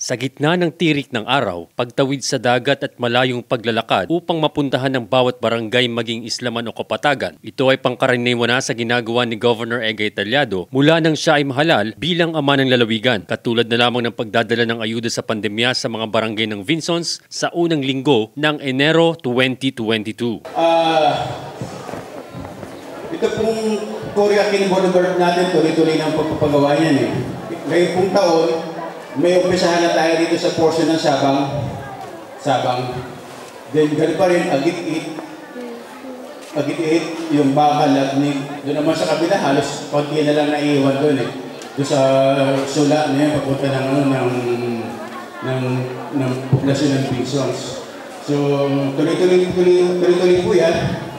Sa gitna ng tirik ng araw, pagtawid sa dagat at malayong paglalakad upang mapuntahan ng bawat barangay maging islaman o kapatagan. Ito ay pangkaraniwan na sa ginagawa ni Governor Egay Talyado mula nang siya ay mahalal bilang ama ng lalawigan. Katulad na lamang ng pagdadala ng ayuda sa pandemya sa mga barangay ng Vinsons sa unang linggo ng Enero 2022. Ah, ito pong Korea King Boulevard natin, tuloy-tuloy ng pagpapagawa niyan eh. Ngayon pong taon, may umpisahan na tayo dito sa portion ng Sabang. Sabang. Then ganun pa rin, Agit-it. Agit-it, yung Bakal at Nig. Doon naman sa kabila, halos konti na lang naiiwan doon eh. Doon sa Sula na yun, papunta ng, ano, ng, ng, ng populasyon ng Bisons. So, tuloy-tuloy tuloy, tuloy-tuloy po yan.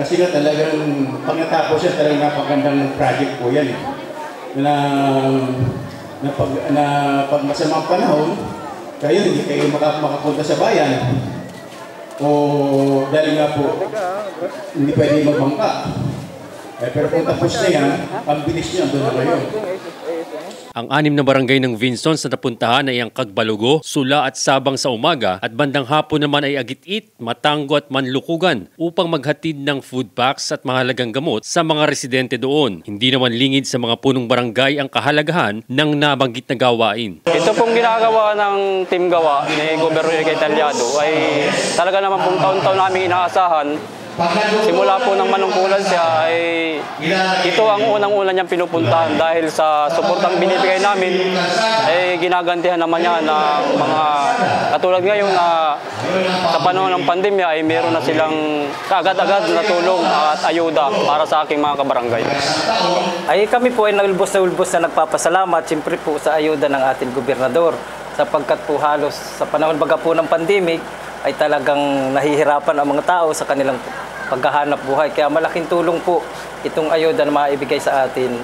Kasi nga talagang pag natapos yan, talagang napagandang project po yan eh. Na, na, pag, na pag masamang panahon, kayo hindi kayo maka, makapunta sa bayan. O dahil nga po, hindi pwede magbangka. Eh, pero kung tapos na yan, ang bilis niya, doon na kayo. Ang anim na barangay ng Vinsons na napuntahan ay ang Kagbalugo, Sula at Sabang sa umaga at bandang hapon naman ay Agit-it, Matango at Manlukugan upang maghatid ng food packs at mahalagang gamot sa mga residente doon. Hindi naman lingid sa mga punong barangay ang kahalagahan ng nabanggit na gawain. Ito pong ginagawa ng team gawa ni Gobernador Enrique Talyado ay talaga naman pong taon-taon namin inaasahan. Simula po ng manungkulan siya ay ito ang unang-una niyang pinupuntahan dahil sa suportang binibigay namin ay ginagantihan naman niya ng mga katulad ngayon na sa panahon ng pandemya ay meron na silang kaagad-agad na tulong at ayuda para sa aking mga kabarangay. Ay kami po ay nalubos na ulbos na nagpapasalamat siyempre po sa ayuda ng ating gobernador sapagkat po halos sa panahon baga po ng pandemic ay talagang nahihirapan ang mga tao sa kanilang paghahanap buhay. Kaya malaking tulong po itong ayuda na maibigay sa atin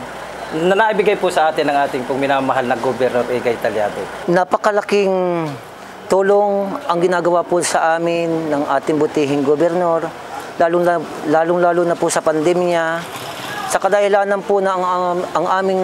na naibigay po sa atin ng ating pong minamahal na Gobernador Egay Talyado. Napakalaking tulong ang ginagawa po sa amin ng ating butihing gobernador, lalong, lalong lalo na po sa pandemya, sa kadahilanan po na ang, ang, ang aming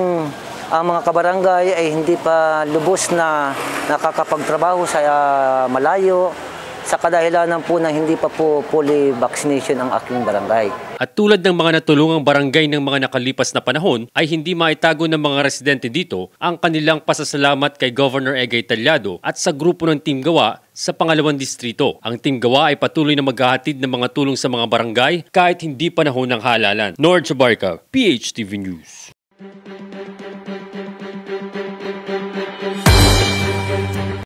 ang mga kabarangay ay hindi pa lubos na nakakapagtrabaho sa uh, malayo sa kadahilanan po na hindi pa po fully vaccination ang aking barangay. At tulad ng mga natulungang barangay ng mga nakalipas na panahon ay hindi maitago ng mga residente dito ang kanilang pasasalamat kay Governor Egay Talyado at sa grupo ng Team Gawa sa pangalawang distrito. Ang Team Gawa ay patuloy na maghahatid ng mga tulong sa mga barangay kahit hindi panahon ng halalan. Nord Chabarca, PHTV News.